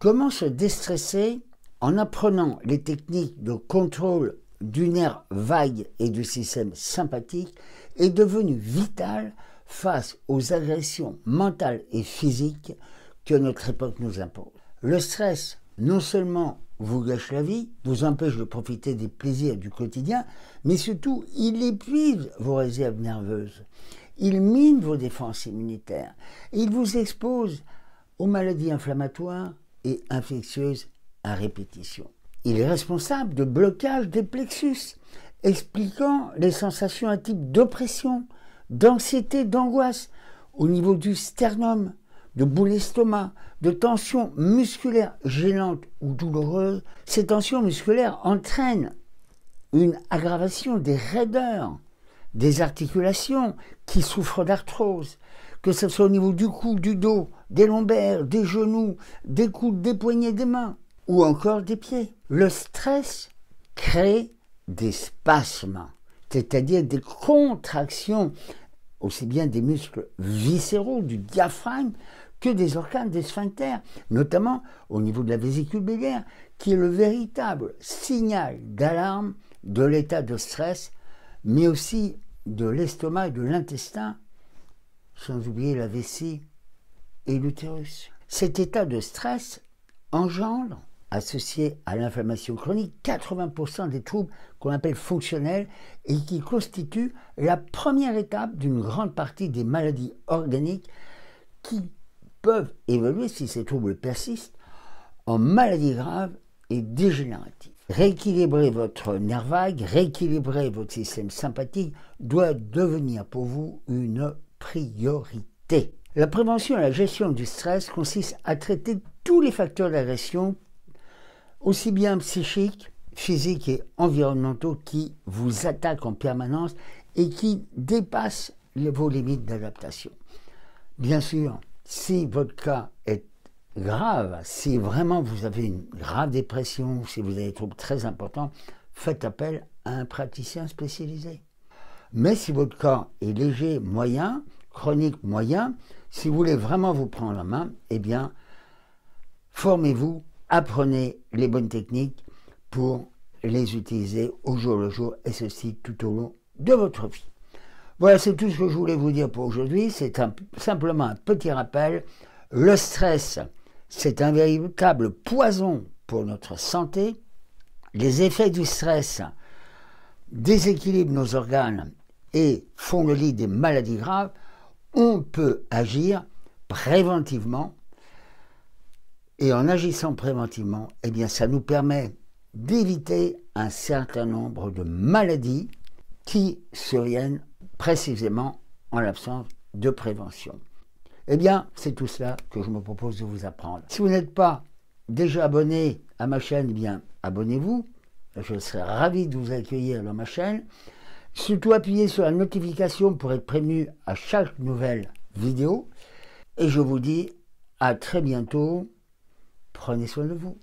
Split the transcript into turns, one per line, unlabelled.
Comment se déstresser en apprenant les techniques de contrôle du nerf vague et du système sympathique est devenu vital face aux agressions mentales et physiques que notre époque nous impose. Le stress, non seulement vous gâche la vie, vous empêche de profiter des plaisirs du quotidien, mais surtout, il épuise vos réserves nerveuses. Il mine vos défenses immunitaires. Il vous expose aux maladies inflammatoires et infectieuses à répétition. Il est responsable de blocage des plexus, expliquant les sensations à type d'oppression, d'anxiété, d'angoisse au niveau du sternum, de boule d'estomac, de tensions musculaires gênantes ou douloureuses. Ces tensions musculaires entraînent une aggravation des raideurs, des articulations qui souffrent d'arthrose, que ce soit au niveau du cou, du dos, des lombaires, des genoux, des coudes, des poignets, des mains ou encore des pieds. Le stress crée des spasmes, c'est-à-dire des contractions aussi bien des muscles viscéraux du diaphragme que des organes des sphincters, notamment au niveau de la vésicule biliaire, qui est le véritable signal d'alarme de l'état de stress, mais aussi de l'estomac et de l'intestin, sans oublier la vessie et l'utérus. Cet état de stress engendre, associé à l'inflammation chronique, 80% des troubles qu'on appelle fonctionnels et qui constituent la première étape d'une grande partie des maladies organiques qui peuvent évoluer, si ces troubles persistent, en maladies graves et dégénératives. Rééquilibrer votre nerf vague, rééquilibrer votre système sympathique doit devenir pour vous une La prévention et la gestion du stress consiste à traiter tous les facteurs d'agression, aussi bien psychiques, physiques et environnementaux, qui vous attaquent en permanence et qui dépassent vos limites d'adaptation. Bien sûr, si votre cas est grave, si vraiment vous avez une grave dépression, si vous avez des troubles très importants, faites appel à un praticien spécialisé. Mais si votre cas est léger, moyen, chronique, moyen, si vous voulez vraiment vous prendre en main, eh bien, formez-vous, apprenez les bonnes techniques pour les utiliser au jour le jour, et ceci tout au long de votre vie. Voilà, c'est tout ce que je voulais vous dire pour aujourd'hui. C'est simplement un petit rappel. Le stress, c'est un véritable poison pour notre santé. Les effets du stress déséquilibrent nos organes et font le lit des maladies graves on peut agir préventivement. Et en agissant préventivement, eh ça nous permet d'éviter un certain nombre de maladies qui surviennent précisément en l'absence de prévention. Eh bien, c'est tout cela que je me propose de vous apprendre. Si vous n'êtes pas déjà abonné à ma chaîne, eh bien, abonnez-vous. Je serai ravi de vous accueillir dans ma chaîne. Surtout appuyez sur la notification pour être prévenu à chaque nouvelle vidéo. Et je vous dis à très bientôt. Prenez soin de vous.